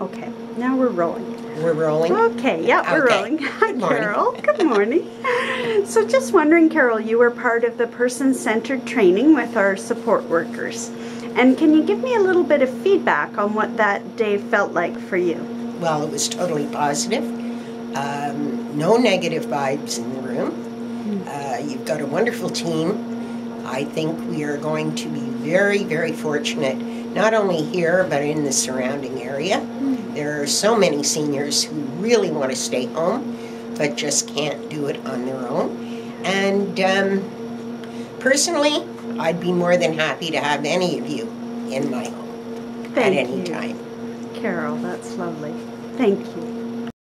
Okay, now we're rolling. We're rolling. Okay, yeah, we're rolling. Hi, Good. Carol. Good morning. so, just wondering, Carol, you were part of the person centered training with our support workers. And can you give me a little bit of feedback on what that day felt like for you? Well, it was totally positive. Um, no negative vibes in the room. Uh, you've got a wonderful team. I think we are going to be very, very fortunate, not only here, but in the surrounding area. There are so many seniors who really want to stay home, but just can't do it on their own. And um, personally, I'd be more than happy to have any of you in my home Thank at any you. time. Carol, that's lovely. Thank you.